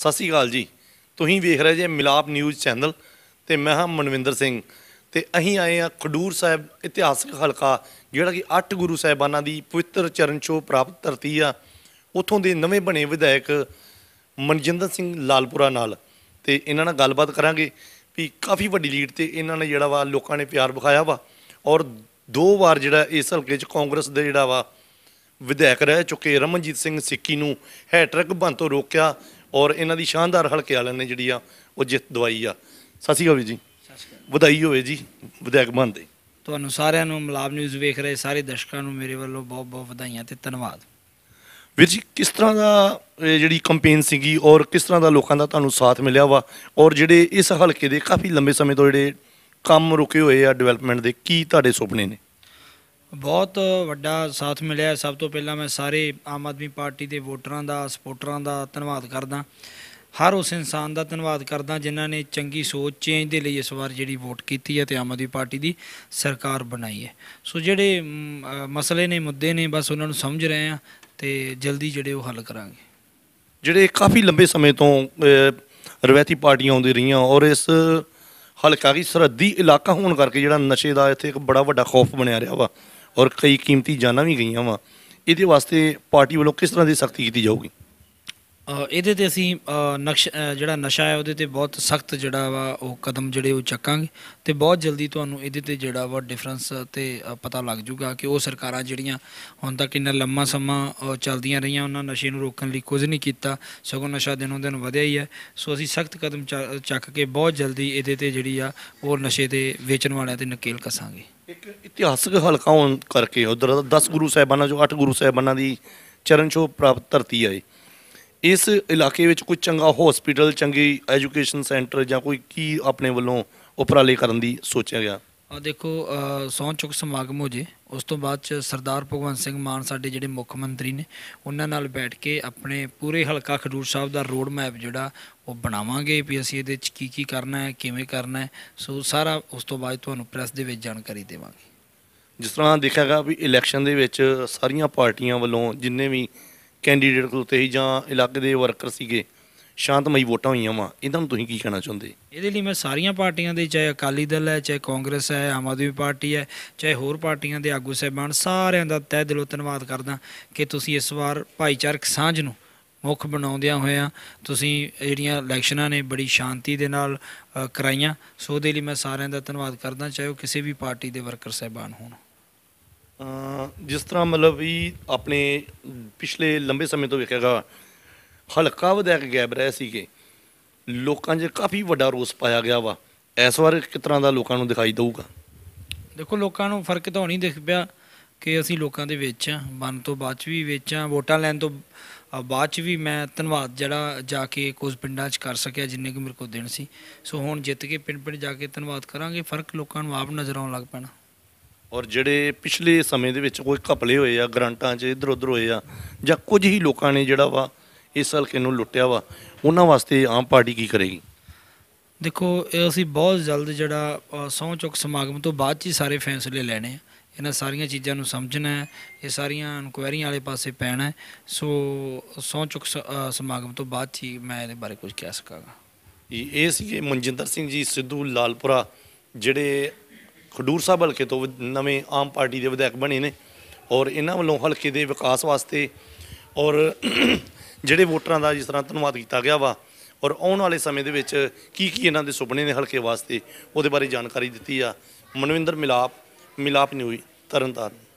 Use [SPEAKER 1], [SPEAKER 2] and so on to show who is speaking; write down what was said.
[SPEAKER 1] ਸਤਿ ਸ਼੍ਰੀ ਅਕਾਲ ਜੀ। ਤੁਸੀਂ ਵੇਖ ਰਹੇ ਜੇ ਮਿਲਾਪ ਨਿਊਜ਼ ਚੈਨਲ ਤੇ ਮੈਂ ਹਾਂ ਮਨਵਿੰਦਰ ਸਿੰਘ ਤੇ ਅਸੀਂ ਆਏ ਆ ਖਡੂਰ ਸਾਹਿਬ ਇਤਿਹਾਸਕ ਹਲਕਾ, ਜਿਹੜਾ ਕਿ ਅੱਠ ਗੁਰੂ ਸਾਹਿਬਾਨਾਂ ਦੀ ਪਵਿੱਤਰ ਚਰਨ ਛੋਹ ਪ੍ਰਾਪਤ ਧਰਤੀ ਆ। ਉਥੋਂ ਦੇ ਨਵੇਂ ਬਣੇ ਵਿਧਾਇਕ ਮਨਜਿੰਦਰ ਸਿੰਘ ਲਾਲਪੁਰਾ ਨਾਲ ਤੇ ਇਹਨਾਂ ਨਾਲ ਗੱਲਬਾਤ ਕਰਾਂਗੇ ਵੀ ਕਾਫੀ ਵੱਡੀ ਲੀਡ ਤੇ ਇਹਨਾਂ ਨੇ ਜਿਹੜਾ ਵਾ ਲੋਕਾਂ ਨੇ ਪਿਆਰ ਵਿਖਾਇਆ ਵਾ ਔਰ ਦੋ ਵਾਰ ਜਿਹੜਾ ਇਸ ਹਲਕੇ 'ਚ ਕਾਂਗਰਸ ਦੇ ਜਿਹੜਾ ਵਾ ਵਿਧਾਇਕ ਰਹਿ ਚੁੱਕੇ ਰਮਨਜੀਤ ਸਿੰਘ ਸਿੱਕੀ ਨੂੰ ਹੈਟ੍ਰਿਕ ਬਣ ਤੋਂ ਰੋਕਿਆ ਔਰ ਇਹਨਾਂ ਦੀ ਸ਼ਾਨਦਾਰ ਹਲਕੇ ਵਾਲਿਆਂ ਨੇ ਜਿਹੜੀ ਆ ਉਹ ਜਿੱਤ ਦਵਾਈ ਆ। ਸਤਿ ਸ਼੍ਰੀ ਅਕਾਲ ਵੀਰ ਜੀ। ਵਧਾਈ ਹੋਵੇ ਜੀ ਵਿਧਾਇਕ ਬਣਦੇ।
[SPEAKER 2] ਤੁਹਾਨੂੰ ਸਾਰਿਆਂ ਨੂੰ ਮਲਾਬ ਨਿਊਜ਼ ਵੇਖ ਰਹੇ ਸਾਰੇ ਦਰਸ਼ਕਾਂ ਨੂੰ ਮੇਰੇ ਵੱਲੋਂ ਬਹੁਤ ਬਹੁਤ ਵਧਾਈਆਂ ਤੇ ਧੰਨਵਾਦ।
[SPEAKER 1] ਵੀਰ ਜੀ ਕਿਸ ਤਰ੍ਹਾਂ ਦਾ ਇਹ ਜਿਹੜੀ ਕੰਪੇਨ ਸੀਗੀ ਔਰ ਕਿਸ ਤਰ੍ਹਾਂ ਦਾ ਲੋਕਾਂ ਦਾ ਤੁਹਾਨੂੰ ਸਾਥ ਮਿਲਿਆ ਵਾ? ਔਰ ਜਿਹੜੇ ਇਸ ਹਲਕੇ ਦੇ ਕਾਫੀ ਲੰਬੇ ਸਮੇਂ ਤੋਂ ਜਿਹੜੇ ਕੰਮ ਰੁਕੇ ਹੋਏ ਆ ਡਿਵੈਲਪਮੈਂਟ ਦੇ ਕੀ ਤੁਹਾਡੇ ਸੁਪਨੇ ਨੇ?
[SPEAKER 2] ਬਹੁਤ ਵੱਡਾ ਸਾਥ ਮਿਲਿਆ ਸਭ ਤੋਂ ਪਹਿਲਾਂ ਮੈਂ ਸਾਰੇ ਆਮ ਆਦਮੀ ਪਾਰਟੀ ਦੇ ਵੋਟਰਾਂ ਦਾ ਸਪੋਰਟਰਾਂ ਦਾ ਧੰਨਵਾਦ ਕਰਦਾ। ਹਰ ਉਸ ਇਨਸਾਨ ਦਾ ਧੰਨਵਾਦ ਕਰਦਾ ਜਿਨ੍ਹਾਂ ਨੇ ਚੰਗੀ ਸੋਚ ਚੇਂਜ ਦੇ ਲਈ ਇਸ ਵਾਰ ਜਿਹੜੀ ਵੋਟ ਕੀਤੀ ਹੈ ਤੇ ਆਮ ਆਦਮੀ ਪਾਰਟੀ ਦੀ ਸਰਕਾਰ ਬਣਾਈ ਹੈ। ਸੋ ਜਿਹੜੇ ਮਸਲੇ ਨੇ, ਮੁੱਦੇ ਨੇ ਬਸ ਉਹਨਾਂ ਨੂੰ ਸਮਝ ਰਹੇ ਆ ਤੇ ਜਲਦੀ ਜਿਹੜੇ ਉਹ ਹੱਲ ਕਰਾਂਗੇ।
[SPEAKER 1] ਜਿਹੜੇ ਕਾਫੀ ਲੰਬੇ ਸਮੇਂ ਤੋਂ ਰਵਾਇਤੀ ਪਾਰਟੀਆਂ ਆਉਂਦੀ ਰਹੀਆਂ ਔਰ ਇਸ ਹਲਕਾ ਦੀ ਸਰਹੱਦੀ ਇਲਾਕਾ ਹੋਣ ਕਰਕੇ ਜਿਹੜਾ ਨਸ਼ੇ ਦਾ ਇੱਥੇ ਇੱਕ ਬੜਾ ਵੱਡਾ ਖੌਫ ਬਣਿਆ ਰਿਹਾ ਵਾ ਔਰ ਕਈ ਕੀਮਤੀ ਜਾਨਾਂ ਵੀ ਗਈਆਂ ਵਾ। ਇਹਦੇ ਵਾਸਤੇ ਪਾਰਟੀ ਵੱਲੋਂ ਕਿਸ ਤਰ੍ਹਾਂ ਦੀ ਸਖਤੀ ਕੀਤੀ ਜਾਊਗੀ?
[SPEAKER 2] ਇਹਦੇ ਤੇ ਅਸੀਂ ਨਕਸ਼ ਜਿਹੜਾ ਨਸ਼ਾ ਹੈ ਉਹਦੇ ਤੇ ਬਹੁਤ ਸਖਤ ਜਿਹੜਾ ਵਾ ਉਹ ਕਦਮ ਜਿਹੜੇ ਉਹ ਚੱਕਾਂਗੇ ਤੇ ਬਹੁਤ ਜਲਦੀ ਤੁਹਾਨੂੰ ਇਹਦੇ ਤੇ ਜਿਹੜਾ ਵਾ ਡਿਫਰੈਂਸ ਤੇ ਪਤਾ ਲੱਗ ਜੂਗਾ ਕਿ ਉਹ ਸਰਕਾਰਾਂ ਜਿਹੜੀਆਂ ਹੁਣ ਤੱਕ ਇੰਨਾ ਲੰਮਾ ਸਮਾਂ ਚੱਲਦੀਆਂ ਰਹੀਆਂ, ਉਹਨਾਂ ਨਸ਼ੇ ਨੂੰ ਰੋਕਣ ਲਈ ਕੁਝ ਨਹੀਂ ਕੀਤਾ, ਸਗੋਂ ਨਸ਼ਾ ਦਿਨੋਂ ਦਿਨ ਵਧਿਆ ਹੀ ਹੈ। ਸੋ ਅਸੀਂ ਸਖਤ ਕਦਮ ਚ- ਚੱਕ ਕੇ ਬਹੁਤ ਜਲਦੀ ਇਹਦੇ ਤੇ ਜਿਹੜੀ ਆ ਉਹ ਨਸ਼ੇ ਦੇ ਵੇਚਣ ਵਾਲਿਆਂ ਤੇ ਨਕੇਲ ਕਸਾਂਗੇ।
[SPEAKER 1] ਇੱਕ ਇਤਿਹਾਸਕ ਹਲਕਾ ਹੋਣ ਕਰਕੇ ਉਧਰ 10 ਗੁਰੂ ਸਾਹਿਬਾਨਾਂ ਜੋ 8 ਗੁਰੂ ਸਾਹਿਬਾਨਾਂ ਦੀ ਚਰਨ ਛੋਹ ਪ੍ਰਾਪਤ ਧਰਤੀ ਹੈ ਇਸ ਇਲਾਕੇ ਵਿੱਚ ਕੋਈ ਚੰਗਾ ਹਸਪੀਟਲ ਚੰਗੀ ਐਜੂਕੇਸ਼ਨ ਸੈਂਟਰ ਜਾਂ ਕੋਈ ਕੀ ਆਪਣੇ ਵੱਲੋਂ ਉਪਰਾਲੇ ਕਰਨ ਦੀ ਸੋਚਿਆ ਗਿਆ?
[SPEAKER 2] ਆ ਦੇਖੋ ਸਹੁੰ ਚੁੱਕ ਸਮਾਗਮ ਹੋ ਜੇ ਉਸ ਤੋਂ ਬਾਅਦ ਚ ਸਰਦਾਰ ਭਗਵੰਤ ਸਿੰਘ ਮਾਨ ਸਾਡੇ ਜਿਹੜੇ ਮੁੱਖ ਮੰਤਰੀ ਨੇ ਉਹਨਾਂ ਨਾਲ ਬੈਠ ਕੇ ਆਪਣੇ ਪੂਰੇ ਹਲਕਾ ਖਡੂਰ ਸਾਹਿਬ ਦਾ ਰੋਡ ਮੈਪ ਜਿਹੜਾ ਉਹ ਬਣਾਵਾਂਗੇ ਵੀ ਅਸੀਂ ਇਹਦੇ ਚ ਕੀ ਕੀ ਕਰਨਾ ਹੈ ਕਿਵੇਂ ਕਰਨਾ ਹੈ ਸੋ ਸਾਰਾ ਉਸ ਤੋਂ ਬਾਅਦ ਤੁਹਾਨੂੰ ਪ੍ਰੈਸ ਦੇ ਵਿੱਚ ਜਾਣਕਾਰੀ ਦੇਵਾਂਗੇ।
[SPEAKER 1] ਜਿਸ ਤਰ੍ਹਾਂ ਦੇਖਿਆ ਗਿਆ ਵੀ ਇਲੈਕਸ਼ਨ ਦੇ ਵਿੱਚ ਸਾਰੀਆਂ ਪਾਰਟੀਆਂ ਵੱਲੋਂ ਜਿੰਨੇ ਵੀ ਕੈਂਡੀਡੇਟ ਖਲੋਤੇ ਸੀ ਜਾਂ ਇਲਾਕੇ ਦੇ ਵਰਕਰ ਸੀਗੇ, ਸ਼ਾਂਤਮਈ ਵੋਟਾਂ ਹੋਈਆਂ ਵਾ। ਇਹਨਾਂ ਨੂੰ ਤੁਸੀਂ ਕੀ ਕਹਿਣਾ ਚਾਹੁੰਦੇ?
[SPEAKER 2] ਇਹਦੇ ਲਈ ਮੈਂ ਸਾਰੀਆਂ ਪਾਰਟੀਆਂ ਦੇ, ਚਾਹੇ ਅਕਾਲੀ ਦਲ ਹੈ, ਚਾਹੇ ਕਾਂਗਰਸ ਹੈ, ਆਮ ਆਦਮੀ ਪਾਰਟੀ ਹੈ, ਚਾਹੇ ਹੋਰ ਪਾਰਟੀਆਂ ਦੇ ਆਗੂ ਸਾਹਿਬਾਨ, ਸਾਰਿਆਂ ਦਾ ਤਹਿ ਦਿਲੋਂ ਧੰਨਵਾਦ ਕਰਦਾ ਕਿ ਤੁਸੀਂ ਇਸ ਵਾਰ ਭਾਈਚਾਰਕ ਸਾਂਝ ਨੂੰ ਮੁੱਖ ਬਣਾਉਂਦਿਆਂ ਹੋਇਆਂ ਤੁਸੀਂ ਜਿਹੜੀਆਂ ਇਲੈਕਸ਼ਨਾਂ ਨੇ ਬੜੀ ਸ਼ਾਂਤੀ ਦੇ ਨਾਲ ਕਰਾਈਆਂ। ਸੋ ਉਹਦੇ ਲਈ ਮੈਂ ਸਾਰਿਆਂ ਦਾ ਧੰਨਵਾਦ ਕਰਦਾ, ਚਾਹੇ ਉਹ ਕਿਸੇ ਵੀ ਪਾਰਟੀ ਦੇ ਵਰਕਰ ਸਾਹਿਬਾਨ ਹੋਣ।
[SPEAKER 1] ਜਿਸ ਤਰ੍ਹਾਂ ਮਤਲਬ ਵੀ ਆਪਣੇ ਪਿਛਲੇ ਲੰਬੇ ਸਮੇਂ ਤੋਂ ਵੇਖਿਆਗਾ ਹਲਕਾ ਵਿਧਾਇਕ ਗੈਬ ਰਹੇ ਸੀਗੇ। ਲੋਕਾਂ 'ਚ ਕਾਫੀ ਵੱਡਾ ਰੋਸ ਪਾਇਆ ਗਿਆ ਵਾ। ਇਸ ਵਾਰ ਕਿਸ ਤਰ੍ਹਾਂ ਦਾ ਲੋਕਾਂ ਨੂੰ ਦਿਖਾਈ ਦਊਗਾ?
[SPEAKER 2] ਦੇਖੋ, ਲੋਕਾਂ ਨੂੰ ਫ਼ਰਕ ਤਾਂ ਨਹੀਂ ਦਿਖ ਪਿਆ ਕਿ ਅਸੀਂ ਲੋਕਾਂ ਦੇ ਵਿੱਚ ਆ। ਬਨ ਤੋਂ ਬਾਅਦ ਚ ਵੀ ਵਿੱਚ ਆ। ਵੋਟਾਂ ਲੈਣ ਤੋਂ ਬਾਅਦ ਚ ਵੀ ਮੈਂ ਧੰਨਵਾਦ ਜਿਹੜਾ ਜਾ ਕੇ ਕੁਝ ਪਿੰਡਾਂ 'ਚ ਕਰ ਸਕਿਆ, ਜਿੰਨੇ ਕਿ ਮੇਰੇ ਕੋਲ ਦਿਨ ਸੀ। ਸੋ ਹੁਣ ਜਿੱਤ ਕੇ ਪਿੰਡ ਪਿੰਡ ਜਾ ਕੇ ਧੰਨਵਾਦ ਕਰਾਂਗੇ। ਫ਼ਰਕ ਲੋਕਾਂ ਨੂੰ ਆਪ ਨਜ਼ਰ ਆਉਣ ਲੱਗ ਪੈਣਾ।
[SPEAKER 1] ਔਰ ਜਿਹੜੇ ਪਿਛਲੇ ਸਮੇਂ ਦੇ ਵਿੱਚ ਕੋਈ ਘਪਲੇ ਹੋਏ ਆ ਗ੍ਰਾਂਟਾਂ 'ਚ ਇੱਧਰ ਉੱਧਰ ਹੋਏ ਆ ਜਾਂ ਕੁਝ ਹੀ ਲੋਕਾਂ ਨੇ ਜਿਹੜਾ ਵਾ ਇਸ ਹਲਕੇ ਨੂੰ ਲੁੱਟਿਆ ਵਾ ਉਹਨਾਂ ਵਾਸਤੇ ਆਮ ਪਾਰਟੀ ਕੀ ਕਰੇਗੀ?
[SPEAKER 2] ਦੇਖੋ ਇਹ ਅਸੀਂ ਬਹੁਤ ਜਲਦ ਜਿਹੜਾ ਸਹੁੰ ਚੁੱਕ ਸਮਾਗਮ ਤੋਂ ਬਾਅਦ 'ਚ ਹੀ ਸਾਰੇ ਫੈਸਲੇ ਲੈਣੇ ਆ। ਇਹਨਾਂ ਸਾਰੀਆਂ ਚੀਜ਼ਾਂ ਨੂੰ ਸਮਝਣਾ ਹੈ ਇਹ ਸਾਰੀਆਂ ਇਨਕੁਆਇਰੀਆਂ ਵਾਲੇ ਪਾਸੇ ਪੈਣਾ ਹੈ। ਸੋ ਚੁੱਕ ਸ- ਅ, ਸਮਾਗਮ ਤੋਂ ਬਾਅਦ 'ਚ ਹੀ ਮੈਂ ਇਹਦੇ ਬਾਰੇ ਕੁਝ ਕਹਿ ਸਕਾਂਗਾ।
[SPEAKER 1] ਇਹ ਇਹ ਸੀਗੇ ਮਨਜਿੰਦਰ ਸਿੰਘ ਜੀ ਸਿੱਧੂ ਲਾਲਪੁਰਾ ਜਿਹੜੇ ਖਡੂਰ ਸਾਹਿਬ ਹਲਕੇ ਤੋਂ ਨਵੇਂ ਆਮ ਪਾਰਟੀ ਦੇ ਵਿਧਾਇਕ ਬਣੇ ਨੇ ਔਰ ਇਹਨਾਂ ਵੱਲੋਂ ਹਲਕੇ ਦੇ ਵਿਕਾਸ ਵਾਸਤੇ ਔਰ ਜਿਹੜੇ ਵੋਟਰਾਂ ਦਾ ਜਿਸ ਤਰ੍ਹਾਂ ਧੰਨਵਾਦ ਕੀਤਾ ਗਿਆ ਵਾ ਔਰ ਆਉਣ ਵਾਲੇ ਸਮੇਂ ਦੇ ਵਿੱਚ ਕੀ ਕੀ ਇਹਨਾਂ ਦੇ ਸੁਪਨੇ ਨੇ ਹਲਕੇ ਵਾਸਤੇ, ਉਹਦੇ ਬਾਰੇ ਜਾਣਕਾਰੀ ਦਿੱਤੀ ਆ। ਮਨਵਿੰਦਰ ਮਿਲਾਪ ਮਿਲਾਪ ਨਿਊਜ਼, ਤਰਨਤਾਰਨ।